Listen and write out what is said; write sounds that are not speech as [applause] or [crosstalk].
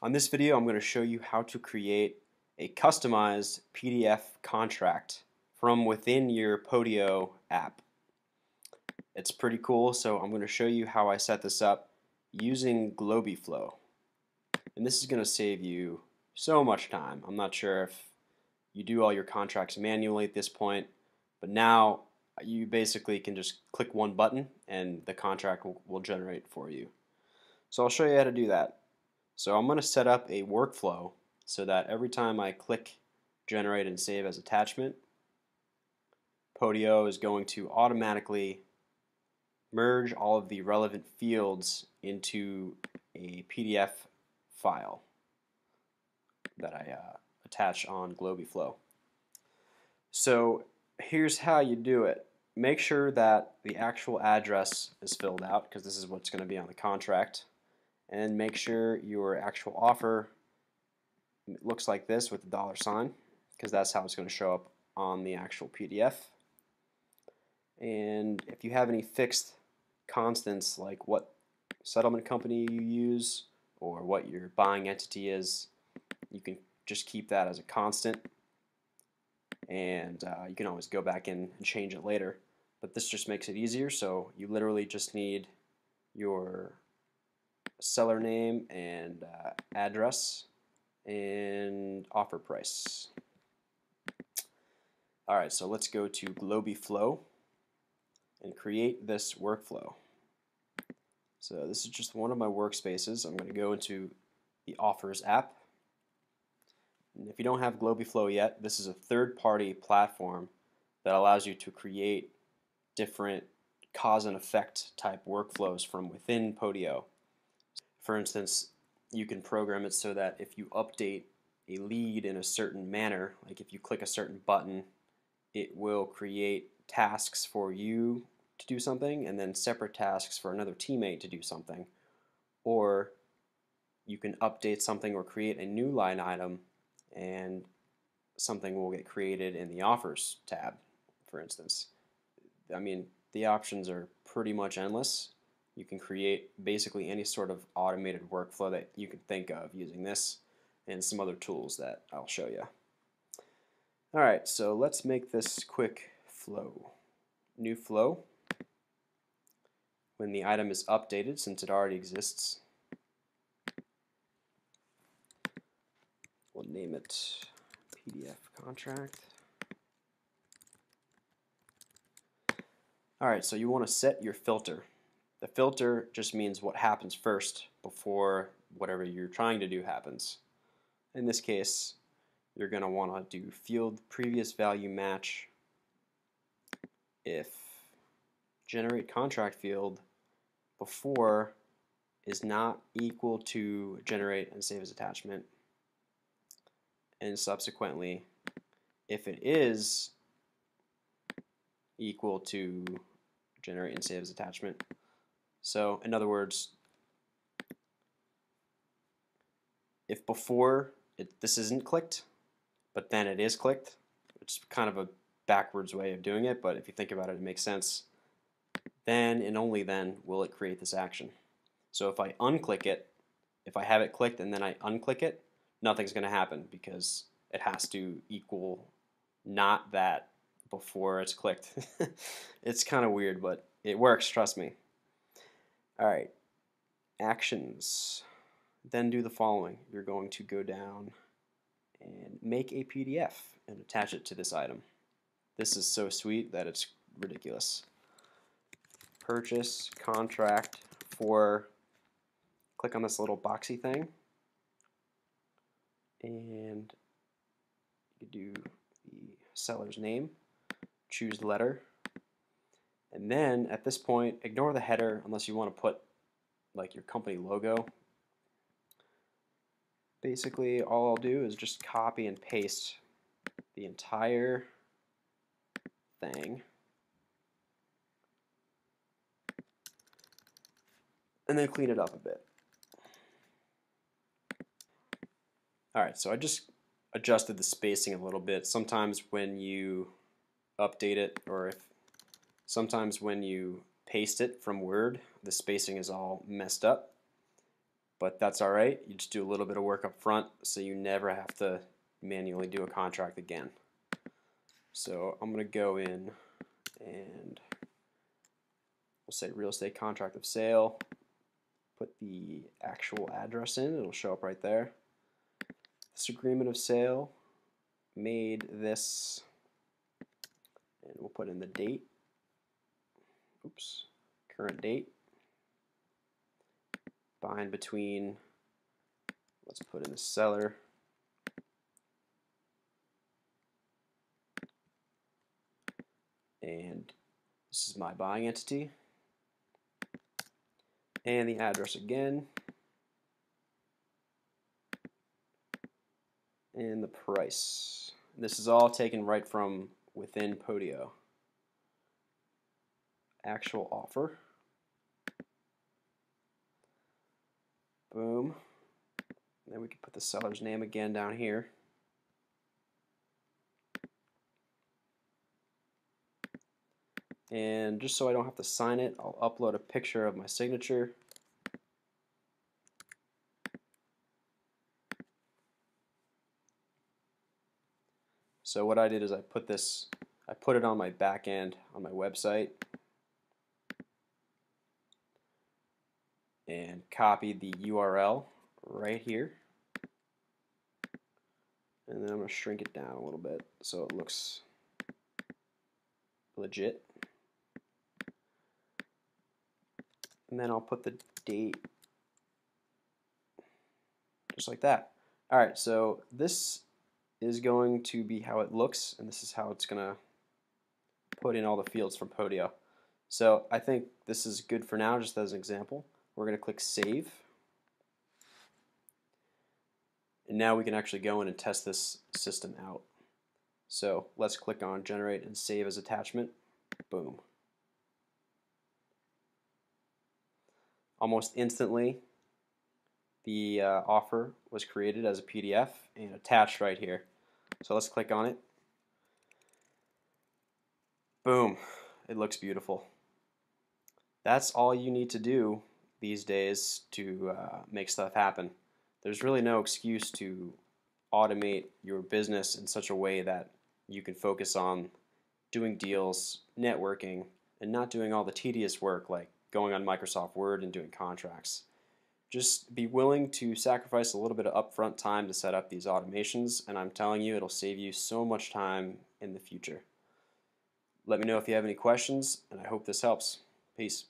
On this video I'm going to show you how to create a customized PDF contract from within your Podio app. It's pretty cool so I'm going to show you how I set this up using GlobiFlow. And this is going to save you so much time. I'm not sure if you do all your contracts manually at this point but now you basically can just click one button and the contract will, will generate for you. So I'll show you how to do that. So I'm going to set up a workflow so that every time I click generate and save as attachment, Podio is going to automatically merge all of the relevant fields into a PDF file that I uh, attach on GlobiFlow. So here's how you do it. Make sure that the actual address is filled out because this is what's going to be on the contract and make sure your actual offer looks like this with the dollar sign because that's how it's going to show up on the actual PDF. And if you have any fixed constants like what settlement company you use or what your buying entity is, you can just keep that as a constant and uh, you can always go back in and change it later. But this just makes it easier, so you literally just need your seller name and uh, address and offer price. Alright, so let's go to GlobiFlow and create this workflow. So this is just one of my workspaces. I'm going to go into the Offers app. And if you don't have GlobiFlow yet, this is a third-party platform that allows you to create different cause and effect type workflows from within Podio. For instance, you can program it so that if you update a lead in a certain manner, like if you click a certain button, it will create tasks for you to do something and then separate tasks for another teammate to do something. Or you can update something or create a new line item and something will get created in the offers tab, for instance. I mean, the options are pretty much endless you can create basically any sort of automated workflow that you can think of using this and some other tools that I'll show you. Alright, so let's make this quick flow. New flow. When the item is updated, since it already exists, we'll name it PDF contract. Alright, so you want to set your filter. The filter just means what happens first before whatever you're trying to do happens. In this case, you're going to want to do field previous value match if generate contract field before is not equal to generate and save as attachment and subsequently if it is equal to generate and save as attachment so in other words, if before it, this isn't clicked, but then it is clicked, is kind of a backwards way of doing it, but if you think about it, it makes sense, then and only then will it create this action. So if I unclick it, if I have it clicked and then I unclick it, nothing's going to happen because it has to equal not that before it's clicked. [laughs] it's kind of weird, but it works, trust me. All right, actions. Then do the following. You're going to go down and make a PDF and attach it to this item. This is so sweet that it's ridiculous. Purchase contract for, click on this little boxy thing, and you do the seller's name, choose letter, and then at this point, ignore the header unless you want to put like your company logo. Basically, all I'll do is just copy and paste the entire thing. And then clean it up a bit. Alright, so I just adjusted the spacing a little bit. Sometimes when you update it, or if Sometimes when you paste it from Word, the spacing is all messed up. but that's all right. You just do a little bit of work up front so you never have to manually do a contract again. So I'm going to go in and we'll say real estate contract of sale, put the actual address in, it'll show up right there. This agreement of sale made this, and we'll put in the date, oops, current date, bind between, let's put in the seller, and this is my buying entity. And the address again. And the price. This is all taken right from within Podio actual offer. Boom. Then we can put the seller's name again down here. And just so I don't have to sign it, I'll upload a picture of my signature. So what I did is I put this, I put it on my back end on my website and copy the URL right here. And then I'm going to shrink it down a little bit so it looks legit. and then I'll put the date just like that. Alright, so this is going to be how it looks, and this is how it's going to put in all the fields from Podio. So I think this is good for now, just as an example. We're going to click Save. And now we can actually go in and test this system out. So let's click on Generate and Save as Attachment. Boom. almost instantly the uh, offer was created as a PDF and attached right here. So let's click on it. Boom. It looks beautiful. That's all you need to do these days to uh, make stuff happen. There's really no excuse to automate your business in such a way that you can focus on doing deals, networking, and not doing all the tedious work like going on Microsoft Word and doing contracts. Just be willing to sacrifice a little bit of upfront time to set up these automations, and I'm telling you, it'll save you so much time in the future. Let me know if you have any questions, and I hope this helps. Peace.